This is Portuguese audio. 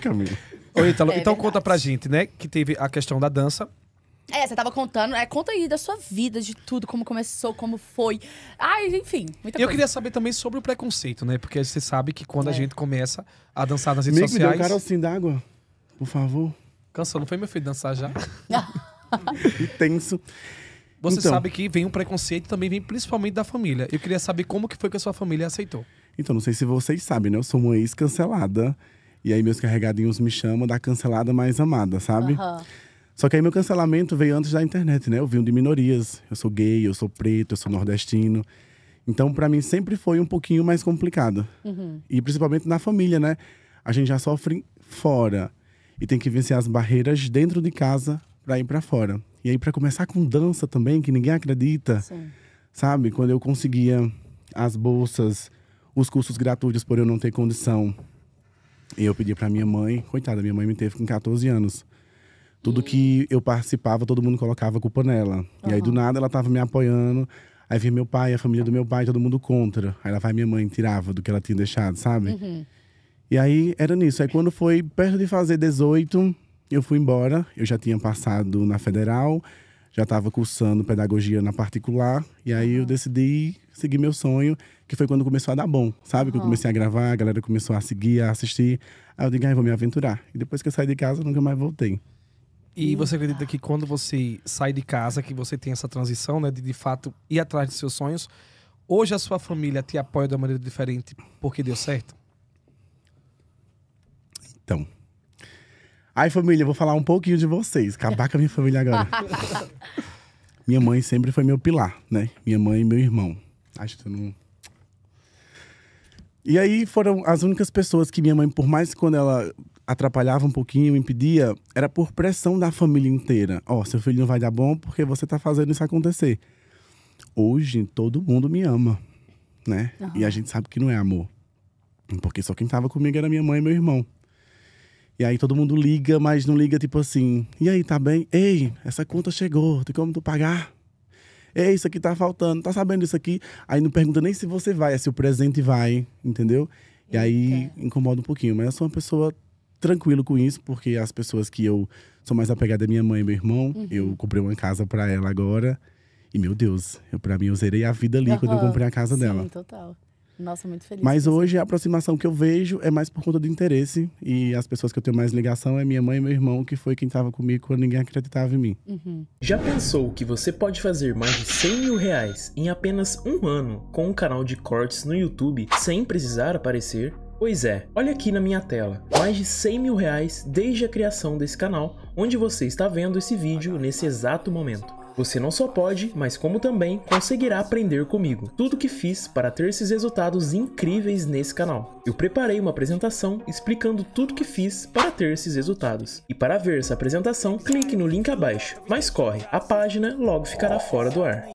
Camila. Ô, Ítalo, É então verdade. conta pra gente, né? Que teve a questão da dança. É, você tava contando. É, conta aí da sua vida, de tudo, como começou, como foi. Ai, enfim, muita E eu coisa. queria saber também sobre o preconceito, né? Porque você sabe que quando a É. gente começa a dançar nas redes Amigo, me deu um sociais. carocinho d'água, por favor. Cansou, não foi meu filho dançar já? Que tenso. Você Então. sabe que vem um preconceito também vem principalmente da família. Eu queria saber como que foi que a sua família aceitou. Então, não sei se vocês sabem, né? Eu sou uma ex-cancelada. E aí meus carregadinhos me chamam da cancelada mais amada, sabe? Aham. Só que aí meu cancelamento veio antes da internet, né? Eu vim de minorias. Eu sou gay, eu sou preto, eu sou nordestino. Então, pra mim, sempre foi um pouquinho mais complicado. Uhum. E principalmente na família, né? A gente já sofre fora. E tem que vencer as barreiras dentro de casa pra ir pra fora. E aí, pra começar com dança também, que ninguém acredita Sim. sabe? Quando eu conseguia as bolsas, os cursos gratuitos por eu não ter condição. E eu pedi pra minha mãe, coitada, minha mãe me teve com 14 anos. Tudo que eu participava, todo mundo colocava culpa nela. E aí, do nada, ela tava me apoiando. Aí vinha meu pai, a família do meu pai, todo mundo contra. Aí ela vai, minha mãe tirava do que ela tinha deixado, sabe? Uhum. E aí era nisso. Aí quando foi perto de fazer 18, eu fui embora. Eu já tinha passado na federal, já estava cursando pedagogia na particular. E aí eu decidi seguir meu sonho, que foi quando começou a dar bom, sabe? Que eu comecei a gravar, a galera começou a seguir, a assistir. Aí eu digo, ah, eu vou me aventurar. E depois que eu saí de casa, eu nunca mais voltei. E você acredita que quando você sai de casa, que você tem essa transição, né, de de fato ir atrás dos seus sonhos, hoje a sua família te apoia de uma maneira diferente porque deu certo? Então. Ai, família, vou falar um pouquinho de vocês. Acabar com a minha família agora. minha mãe sempre foi meu pilar, né? Minha mãe e meu irmão. Acho que eu não. E aí foram as únicas pessoas que minha mãe, por mais que quando ela atrapalhava um pouquinho, impedia, era por pressão da família inteira. Ó, seu filho não vai dar bom porque você tá fazendo isso acontecer. Hoje, todo mundo me ama, né? E a gente sabe que não é amor. Porque só quem tava comigo era minha mãe e meu irmão. E aí todo mundo liga, mas não liga tipo assim. E aí, tá bem? Ei, essa conta chegou, tem como tu pagar? Ei, isso aqui tá faltando, tá sabendo isso aqui? Aí não pergunta nem se você vai, é se o presente vai, entendeu? E aí incomoda um pouquinho. Mas eu sou uma pessoa tranquilo com isso, porque as pessoas que eu sou mais apegada é minha mãe e meu irmão. Eu comprei uma casa pra ela agora. E meu Deus, eu, pra mim eu zerei a vida ali quando eu comprei a casa Sim, dela. total. Nossa, muito feliz. Mas hoje a aproximação que eu vejo é mais por conta do interesse. E as pessoas que eu tenho mais ligação é minha mãe e meu irmão, que foi quem tava comigo quando ninguém acreditava em mim. Já pensou que você pode fazer mais de 100 mil reais em apenas um ano com um canal de cortes no YouTube sem precisar aparecer? Pois é, olha aqui na minha tela, mais de 100 mil reais desde a criação desse canal, onde você está vendo esse vídeo nesse exato momento. Você não só pode, mas como também conseguirá aprender comigo tudo que fiz para ter esses resultados incríveis nesse canal. Eu preparei uma apresentação explicando tudo que fiz para ter esses resultados. E para ver essa apresentação, clique no link abaixo. Mas corre, a página logo ficará fora do ar.